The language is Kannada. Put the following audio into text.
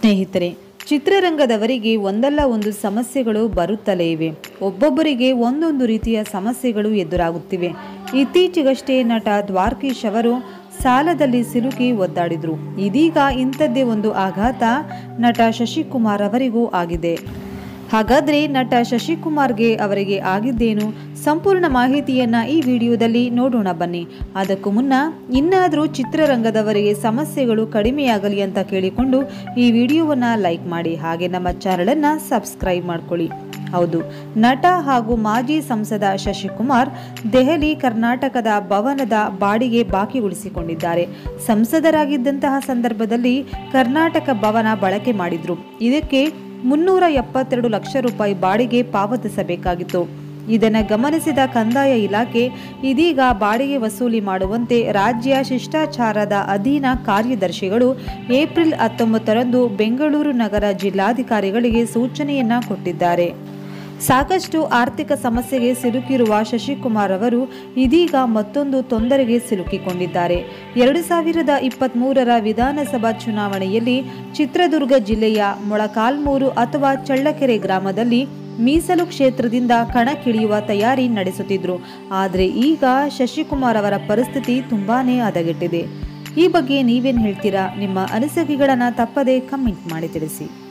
ಸ್ನೇಹಿತರೆ, ಚಿತ್ರರಂಗದವರಿಗೆ ಒಂದಲ್ಲ ಒಂದು ಸಮಸ್ಯೆಗಳು ಬರುತ್ತಲೇ ಇವೆ. ಒಬ್ಬೊಬ್ಬರಿಗೆ ಒಂದೊಂದು ರೀತಿಯ ಸಮಸ್ಯೆಗಳು ಎದುರಾಗುತ್ತಿವೆ. ಇತ್ತೀಚೆಗಷ್ಟೇ ನಟ ದ್ವಾರ್ಕೀಶ್ ಅವರು ಸಾಲದಲ್ಲಿ ಸಿಲುಕಿ ಒದ್ದಾಡಿದ್ರು. ಇದೀಗ ಇಂಥದ್ದೇ ಒಂದು ಆಘಾತ ನಟ ಶಶಿಕುಮಾರ್ ಅವರಿಗೂ ಆಗಿದೆ. ಹಾಗಾದ್ರೆ ನಟ ಶಶಿಕುಮಾರ್ಗೆ ಅವರಿಗೆ ಆಗಿದ್ದೇನು? ಸಂಪೂರ್ಣ ಮಾಹಿತಿಯನ್ನ ಈ ವಿಡಿಯೋದಲ್ಲಿ ನೋಡೋಣ ಬನ್ನಿ. ಅದಕ್ಕೂ ಮುನ್ನ ಇನ್ನಾದರೂ ಚಿತ್ರರಂಗದವರಿಗೆ ಸಮಸ್ಯೆಗಳು ಕಡಿಮೆಯಾಗಲಿ ಅಂತ ಕೇಳಿಕೊಂಡು ಈ ವಿಡಿಯೋವನ್ನು ಲೈಕ್ ಮಾಡಿ, ಹಾಗೆ ನಮ್ಮ ಚಾನಲನ್ನು ಸಬ್ಸ್ಕ್ರೈಬ್ ಮಾಡ್ಕೊಳ್ಳಿ. ಹೌದು, ನಟ ಹಾಗೂ ಮಾಜಿ ಸಂಸದ ಶಶಿಕುಮಾರ್ ದೆಹಲಿ, ಕರ್ನಾಟಕದ ಭವನದ ಬಾಡಿಗೆ ಬಾಕಿ ಉಳಿಸಿಕೊಂಡಿದ್ದಾರೆ ಸಂಸದರಾಗಿದ್ದಂತಹ ಸಂದರ್ಭದಲ್ಲಿ ಕರ್ನಾಟಕ ಭವನ ಬಳಕೆ ಮಾಡಿದ್ರು. ಇದಕ್ಕೆ ಮುನ್ನೂರ ಎಪ್ಪತ್ತೆರಡು ಲಕ್ಷ ರೂಪಾಯಿ ಬಾಡಿಗೆ ಪಾವತಿಸಬೇಕಾಗಿತ್ತು. ಇದನ್ನು ಗಮನಿಸಿದ ಕಂದಾಯ ಇಲಾಖೆ, ಇದೀಗ ಬಾಡಿಗೆ ವಸೂಲಿ ಮಾಡುವಂತೆ ರಾಜ್ಯ ಶಿಷ್ಟಾಚಾರದ ಅಧೀನ ಕಾರ್ಯದರ್ಶಿಗಳು ಏಪ್ರಿಲ್ ಹತ್ತೊಂಬತ್ತರಂದು ಬೆಂಗಳೂರು ನಗರ ಜಿಲ್ಲಾಧಿಕಾರಿಗಳಿಗೆ ಸೂಚನೆಯನ್ನ ಕೊಟ್ಟಿದ್ದಾರೆ. ಸಾಕಷ್ಟು ಆರ್ಥಿಕ ಸಮಸ್ಯೆಗೆ ಸಿಲುಕಿರುವ ಶಶಿಕುಮಾರ್ ಅವರು ಇದೀಗ ಮತ್ತೊಂದು ತೊಂದರೆಗೆ ಸಿಲುಕಿಕೊಂಡಿದ್ದಾರೆ. ಎರಡು ಸಾವಿರದ ಇಪ್ಪತ್ತ್ಮೂರರ ವಿಧಾನಸಭಾ ಚುನಾವಣೆಯಲ್ಲಿ ಚಿತ್ರದುರ್ಗ ಜಿಲ್ಲೆಯ ಮೊಳಕಾಲ್ಮೂರು ಅಥವಾ ಚಳ್ಳಕೆರೆ ಗ್ರಾಮದಲ್ಲಿ ಮೀಸಲು ಕ್ಷೇತ್ರದಿಂದ ಕಣಕ್ಕಿಳಿಯುವ ತಯಾರಿ ನಡೆಸುತ್ತಿದ್ದರು ಆದರೆ ಈಗ ಶಶಿಕುಮಾರ್ ಅವರ ಪರಿಸ್ಥಿತಿ ತುಂಬಾನೇ ಹದಗೆಟ್ಟಿದೆ. ಈ ಬಗ್ಗೆ ನೀವೇನು ಹೇಳ್ತೀರಾ? ನಿಮ್ಮ ಅನಿಸಿಕೆಗಳನ್ನು ತಪ್ಪದೇ ಕಮೆಂಟ್ ಮಾಡಿ ತಿಳಿಸಿ.